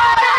Bye.